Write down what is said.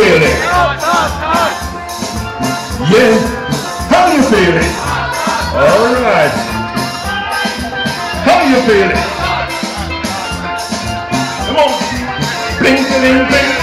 feeling? Yeah. How you feeling? All right. How you feeling? Come on. Bling, bling, bling.